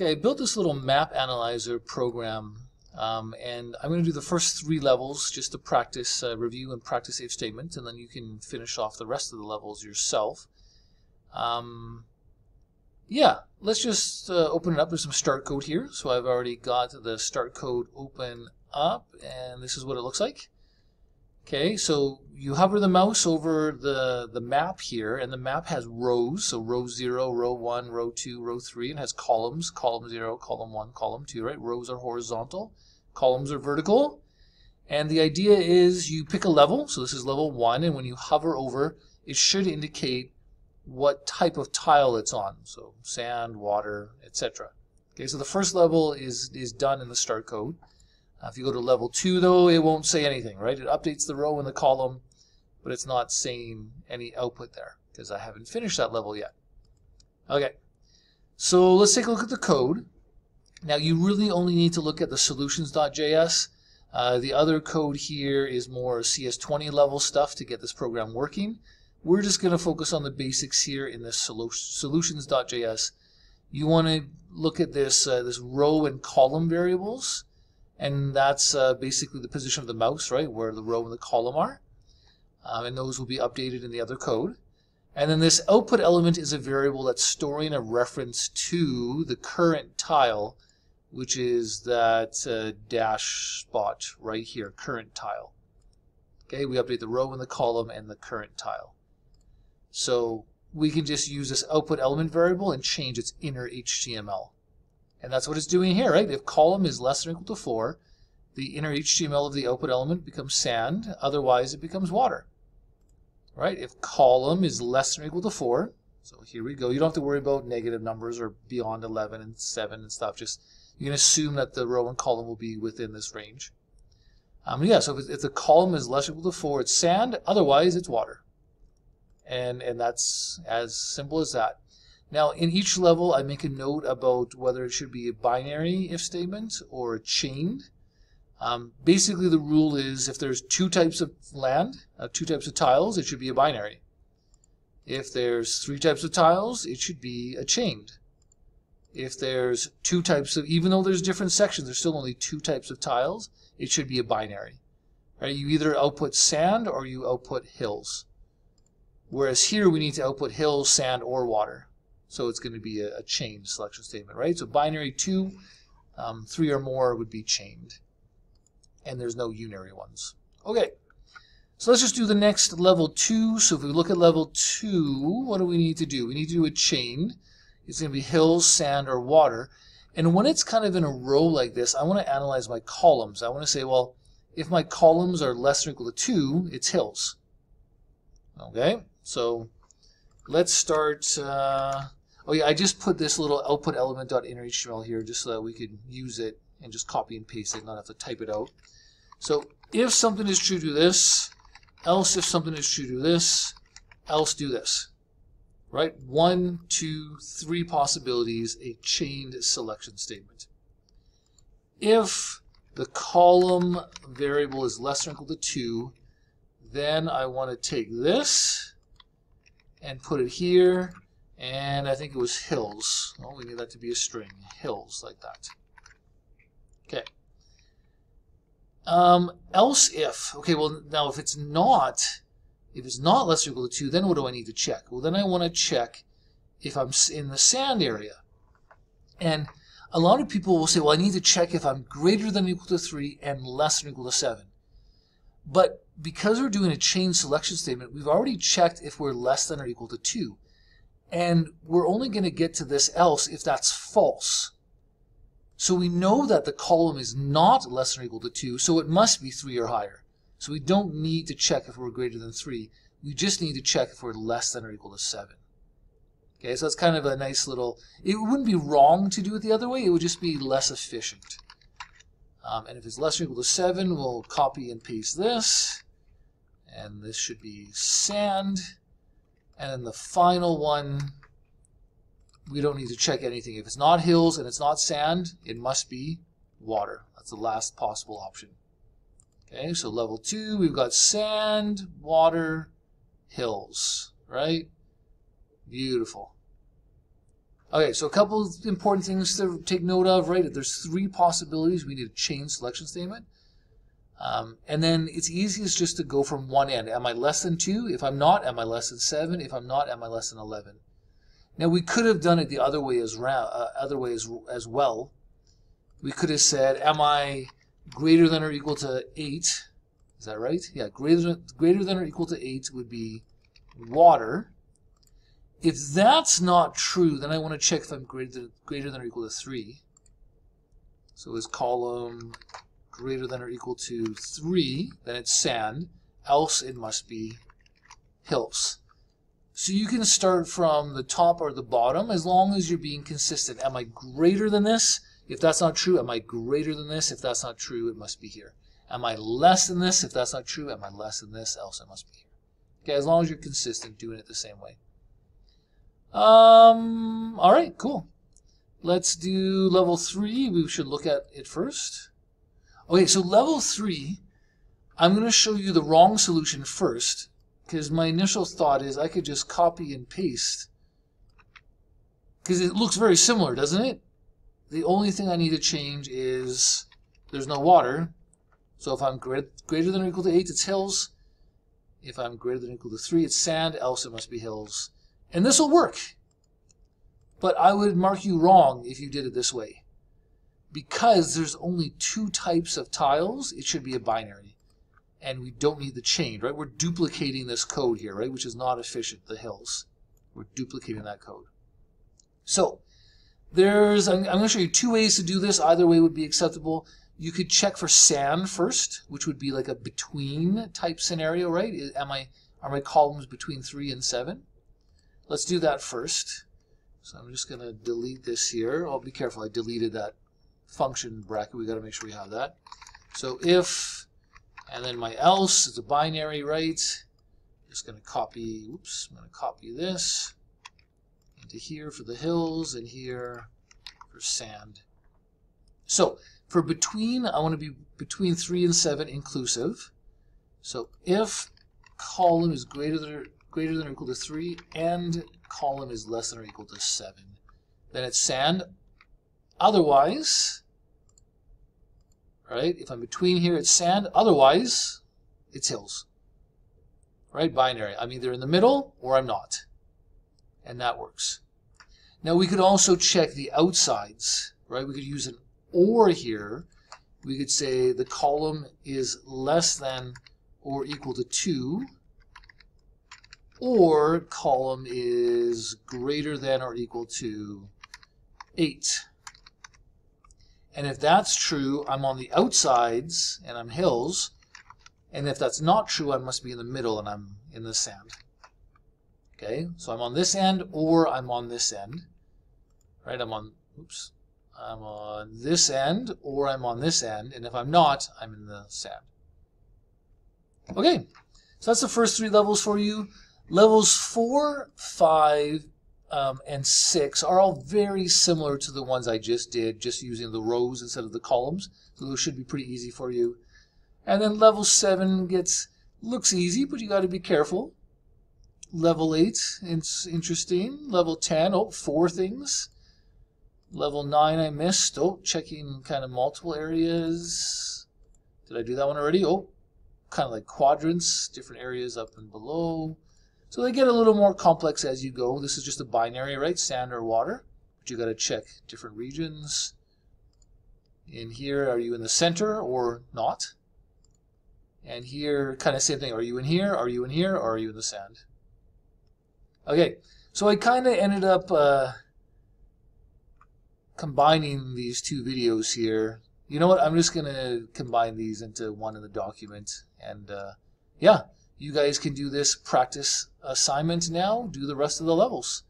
Okay, I built this little map analyzer program um, and I'm going to do the first three levels just to practice, uh, review and practice if statements, and then you can finish off the rest of the levels yourself. Um, yeah, let's just uh, open it up. There's some start code here. So I've already got the start code open up, and this is what it looks like. Okay, so you hover the mouse over the, the map here, and the map has rows. So row 0, row 1, row 2, row 3, and has columns, column 0, column 1, column 2, right? Rows are horizontal columns are vertical. And the idea is you pick a level, so this is level 1, and when you hover over, it should indicate what type of tile it's on, so sand, water, etc. Okay, so the first level is, is done in the start code. Uh, if you go to level 2, though, it won't say anything, right? It updates the row and the column, but it's not saying any output there, because I haven't finished that level yet. Okay, so let's take a look at the code. Now you really only need to look at the solutions.js. Uh, the other code here is more CS20 level stuff to get this program working. We're just going to focus on the basics here in this solutions.js. You want to look at this uh, this row and column variables, and that's uh, basically the position of the mouse, right, where the row and the column are. Um, and those will be updated in the other code. And then this output element is a variable that's storing a reference to the current tile which is that uh, dash spot right here, current tile. Okay, we update the row and the column and the current tile. So we can just use this output element variable and change its inner HTML. And that's what it's doing here, right? If column is less than or equal to 4, the inner HTML of the output element becomes sand, otherwise it becomes water. Right? If column is less than or equal to 4, so here we go. You don't have to worry about negative numbers or beyond 11 and 7 and stuff. Just you can assume that the row and column will be within this range. Um, yeah, so if, if the column is less equal to 4, it's sand. Otherwise, it's water. And, and that's as simple as that. Now, in each level, I make a note about whether it should be a binary if statement or a chained. Um, basically, the rule is if there's two types of land, uh, two types of tiles, it should be a binary. If there's three types of tiles, it should be a chained if there's two types of, even though there's different sections, there's still only two types of tiles, it should be a binary. Right? You either output sand or you output hills. Whereas here we need to output hills, sand, or water. So it's going to be a, a chained selection statement, right? So binary two, um, three or more would be chained. And there's no unary ones. Okay. So let's just do the next level two. So if we look at level two, what do we need to do? We need to do a chain. It's going to be hills, sand, or water. And when it's kind of in a row like this, I want to analyze my columns. I want to say, well, if my columns are less than or equal to 2, it's hills. Okay, so let's start. Uh, oh yeah, I just put this little output element.innerHTML here just so that we could use it and just copy and paste it, not have to type it out. So if something is true, do this. Else if something is true, do this. Else do this right? One, two, three possibilities, a chained selection statement. If the column variable is less than or equal to 2, then I want to take this and put it here, and I think it was hills. Oh, we need that to be a string. Hills, like that. Okay. Um, else if, okay, well, now if it's not if it's not less or equal to 2, then what do I need to check? Well, then I want to check if I'm in the sand area. And a lot of people will say, well, I need to check if I'm greater than or equal to 3 and less than or equal to 7. But because we're doing a chain selection statement, we've already checked if we're less than or equal to 2. And we're only going to get to this else if that's false. So we know that the column is not less than or equal to 2, so it must be 3 or higher. So we don't need to check if we're greater than 3. We just need to check if we're less than or equal to 7. Okay, so that's kind of a nice little, it wouldn't be wrong to do it the other way, it would just be less efficient. Um, and if it's less than or equal to 7, we'll copy and paste this. And this should be sand. And then the final one, we don't need to check anything. If it's not hills and it's not sand, it must be water. That's the last possible option. Okay, so level two, we've got sand, water, hills, right? Beautiful. Okay, so a couple important things to take note of, right? There's three possibilities. We need a chain selection statement. Um, and then it's easiest just to go from one end. Am I less than 2? If I'm not, am I less than 7? If I'm not, am I less than 11? Now we could have done it the other way as, uh, other way as, as well. We could have said, am I greater than or equal to 8? Is that right? Yeah, greater than, greater than or equal to 8 would be water. If that's not true, then I want to check if I'm greater than, greater than or equal to 3. So is column greater than or equal to 3, then it's sand, else it must be hills. So you can start from the top or the bottom as long as you're being consistent. Am I greater than this? If that's not true, am I greater than this? If that's not true, it must be here. Am I less than this? If that's not true, am I less than this? Else it must be here. Okay, as long as you're consistent doing it the same way. Um, all right, cool. Let's do level three. We should look at it first. Okay, so level three, I'm going to show you the wrong solution first because my initial thought is I could just copy and paste because it looks very similar, doesn't it? The only thing I need to change is there's no water. So if I'm greater than or equal to 8, it's hills. If I'm greater than or equal to 3, it's sand, else it must be hills. And this will work. But I would mark you wrong if you did it this way. Because there's only two types of tiles, it should be a binary. And we don't need the chain, right? We're duplicating this code here, right? Which is not efficient, the hills. We're duplicating that code. So, there's, I'm, I'm going to show you two ways to do this. Either way would be acceptable. You could check for sand first, which would be like a between type scenario, right? Am I, are my columns between 3 and 7? Let's do that first. So I'm just going to delete this here. I'll oh, be careful. I deleted that function bracket. we got to make sure we have that. So if, and then my else is a binary, right? Just going to copy, oops, I'm going to copy this into here for the hills and here for sand. So for between, I want to be between 3 and 7 inclusive. So if column is greater than, greater than or equal to 3 and column is less than or equal to 7, then it's sand. Otherwise, right, if I'm between here, it's sand. Otherwise, it's hills. Right, binary. I'm either in the middle or I'm not. And that works. Now we could also check the outsides, right? We could use an or here. We could say the column is less than or equal to 2 or column is greater than or equal to 8. And if that's true, I'm on the outsides and I'm hills. And if that's not true, I must be in the middle and I'm in the sand. Okay, so I'm on this end or I'm on this end. Right, I'm on, oops, I'm on this end or I'm on this end. And if I'm not, I'm in the sand. Okay, so that's the first three levels for you. Levels 4, 5, um, and 6 are all very similar to the ones I just did, just using the rows instead of the columns. So those should be pretty easy for you. And then level 7 gets looks easy, but you got to be careful. Level 8, it's interesting. Level 10, oh, four things. Level 9 I missed. Oh, checking kind of multiple areas. Did I do that one already? Oh, kind of like quadrants, different areas up and below. So they get a little more complex as you go. This is just a binary, right? Sand or water. But you got to check different regions. In here, are you in the center or not? And here, kind of same thing. Are you in here? Are you in here? Or are you in the sand? Okay, so I kind of ended up uh, combining these two videos here. You know what? I'm just going to combine these into one in the document. And uh, yeah, you guys can do this practice assignment now, do the rest of the levels.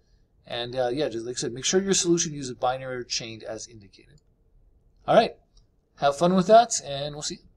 And uh, yeah, just like I said, make sure your solution uses binary or chained as indicated. All right, have fun with that, and we'll see you.